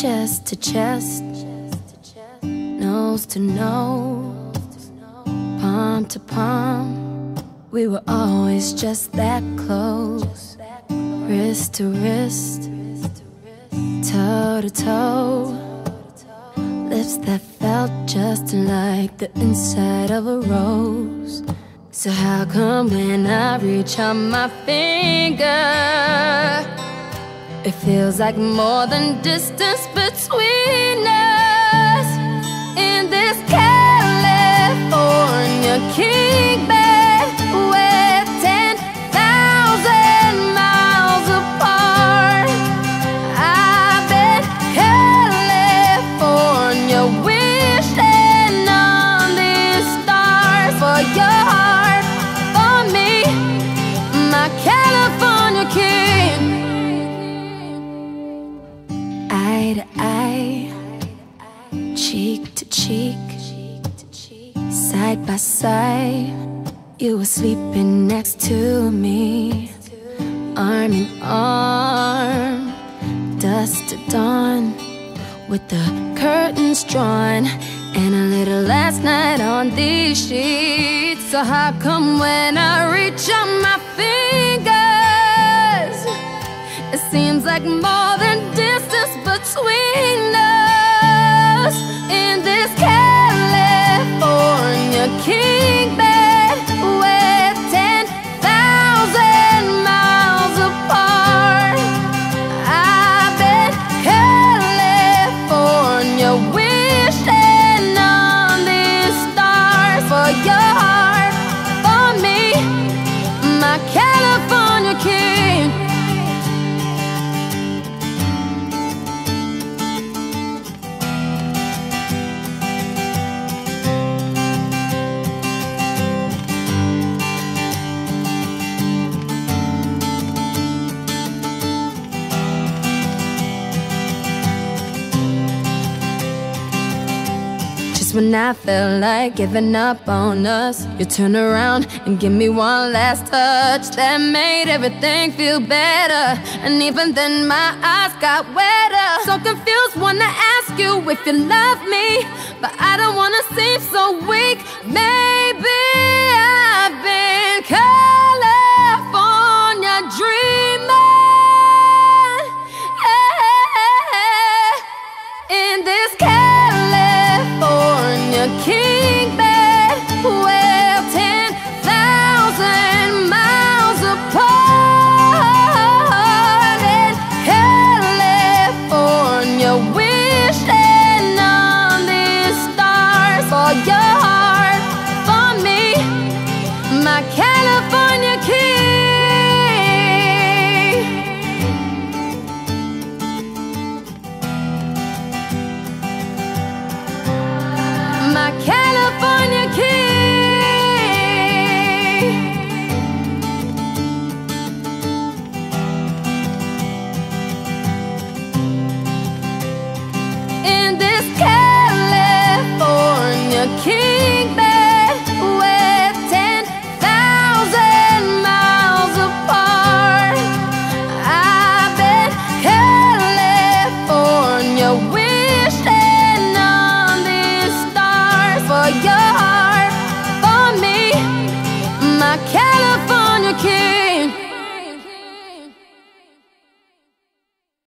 chest to chest, nose to nose, palm to palm. We were always just that close, wrist to wrist, toe to toe. Lips that felt just like the inside of a rose. So how come when I reach out my finger? It feels like more than distance us in this California king bed we're ten thousand miles apart. I've been California wishing on these stars for your eye to eye, cheek to cheek, side by side. You were sleeping next to me, arm in arm, dusk to dawn, with the curtains drawn. And a little last night on these sheets. So, how come when I reach out my fingers? It seems like more than distance Just when I felt like giving up on us, you turn around and give me one last touch that made everything feel better. And even then, my eyes got wetter. So confused, wanna ask you if you love me, but I don't wanna seem so weak. Maybe king bed, we're ten thousand miles apart. In California, wishing on these stars for your